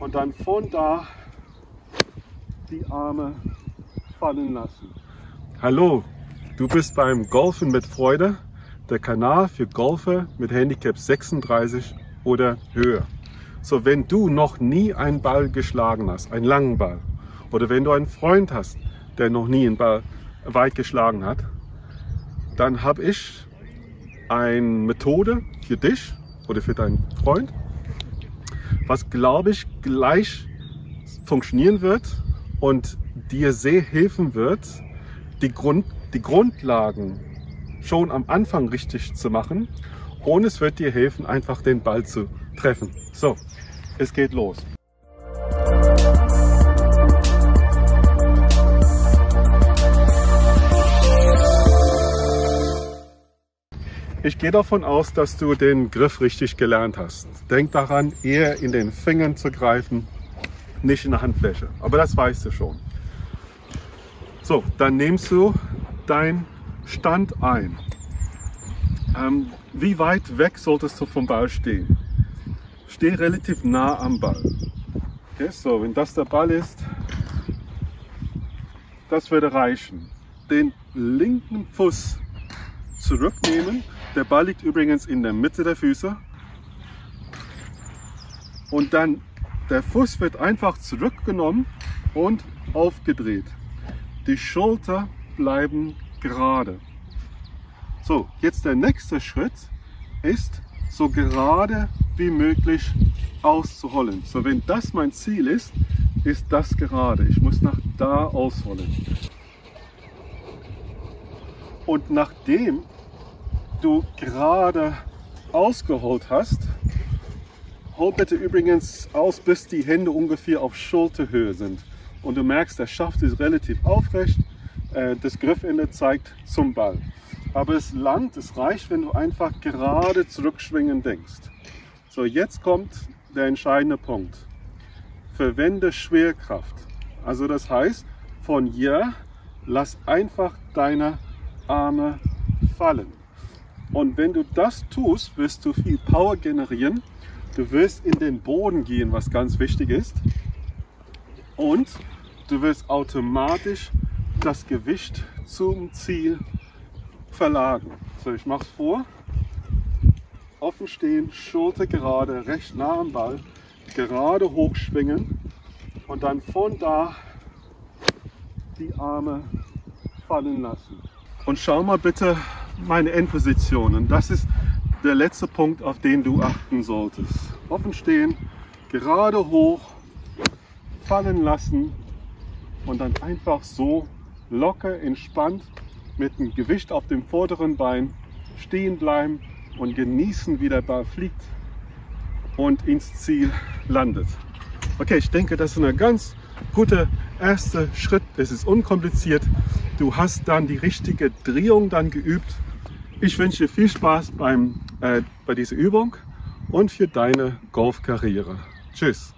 Und dann von da die Arme fallen lassen. Hallo, du bist beim Golfen mit Freude, der Kanal für Golfer mit Handicap 36 oder höher. So, wenn du noch nie einen Ball geschlagen hast, einen langen Ball, oder wenn du einen Freund hast, der noch nie einen Ball weit geschlagen hat, dann habe ich eine Methode für dich oder für deinen Freund, was glaube ich gleich funktionieren wird und dir sehr helfen wird, die, Grund, die Grundlagen schon am Anfang richtig zu machen und es wird dir helfen, einfach den Ball zu treffen. So, es geht los. Ich gehe davon aus, dass du den Griff richtig gelernt hast. Denk daran, eher in den Fingern zu greifen, nicht in der Handfläche. Aber das weißt du schon. So, dann nimmst du dein Stand ein. Ähm, wie weit weg solltest du vom Ball stehen? Steh relativ nah am Ball. Okay, so, wenn das der Ball ist, das würde reichen. Den linken Fuß zurücknehmen der Ball liegt übrigens in der Mitte der Füße. Und dann der Fuß wird einfach zurückgenommen und aufgedreht. Die Schulter bleiben gerade. So, jetzt der nächste Schritt ist, so gerade wie möglich auszuholen. So, wenn das mein Ziel ist, ist das gerade. Ich muss nach da ausholen. Und nachdem du gerade ausgeholt hast, hol bitte übrigens aus, bis die Hände ungefähr auf Schulterhöhe sind. Und du merkst, der Schaft ist relativ aufrecht, äh, das Griffende zeigt zum Ball. Aber es langt, es reicht, wenn du einfach gerade zurückschwingen denkst. So, jetzt kommt der entscheidende Punkt. Verwende Schwerkraft. Also das heißt, von hier lass einfach deine Arme fallen. Und wenn du das tust, wirst du viel Power generieren. Du wirst in den Boden gehen, was ganz wichtig ist. Und du wirst automatisch das Gewicht zum Ziel verlagern. So, ich mache es vor. Offen stehen, Schulter gerade, recht nah am Ball, gerade hochschwingen und dann von da die Arme fallen lassen. Und schau mal bitte, meine Endposition. Und das ist der letzte Punkt, auf den du achten solltest. Offen stehen, gerade hoch, fallen lassen und dann einfach so locker, entspannt mit dem Gewicht auf dem vorderen Bein stehen bleiben und genießen, wie der Ball fliegt und ins Ziel landet. Okay, ich denke, das ist ein ganz guter erster Schritt. Es ist unkompliziert. Du hast dann die richtige Drehung dann geübt ich wünsche dir viel Spaß beim, äh, bei dieser Übung und für deine Golfkarriere. Tschüss.